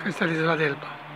questa è l'isola d'Elba.